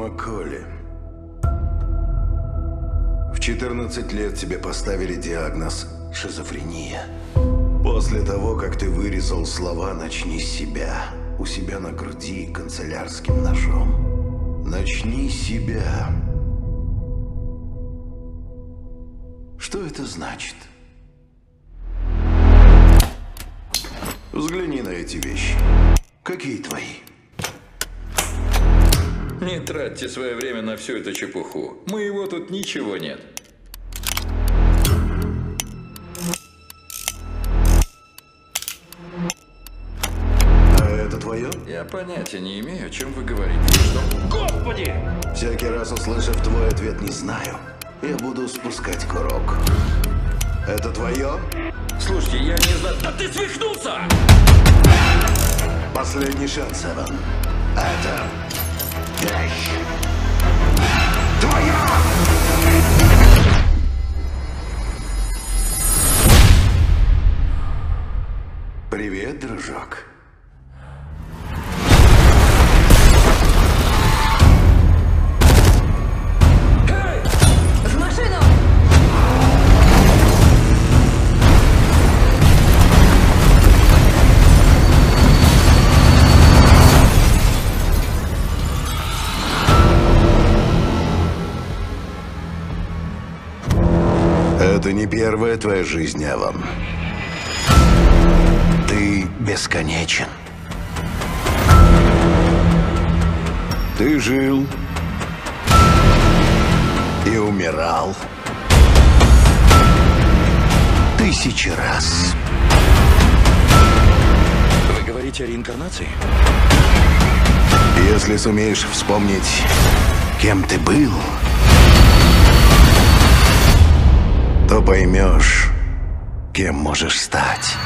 Макколи. В 14 лет тебе поставили диагноз шизофрения. После того, как ты вырезал слова «начни с себя» у себя на груди канцелярским ножом. Начни себя. Что это значит? Взгляни на эти вещи. Какие твои? Не тратьте свое время на всю эту чепуху. Моего тут ничего нет. А это твое? Я понятия не имею, о чем вы говорите. Что? Господи! Всякий раз услышав твой ответ «не знаю», я буду спускать курок. Это твое? Слушайте, я не знаю... Да ты свихнулся! Последний шанс, Эван. Это вещь. Твоя! Привет, дружок. Это не первая твоя жизнь, Эван. Ты бесконечен. Ты жил и умирал тысячи раз. Вы говорите о реинкарнации? Если сумеешь вспомнить, кем ты был, поймешь, кем можешь стать.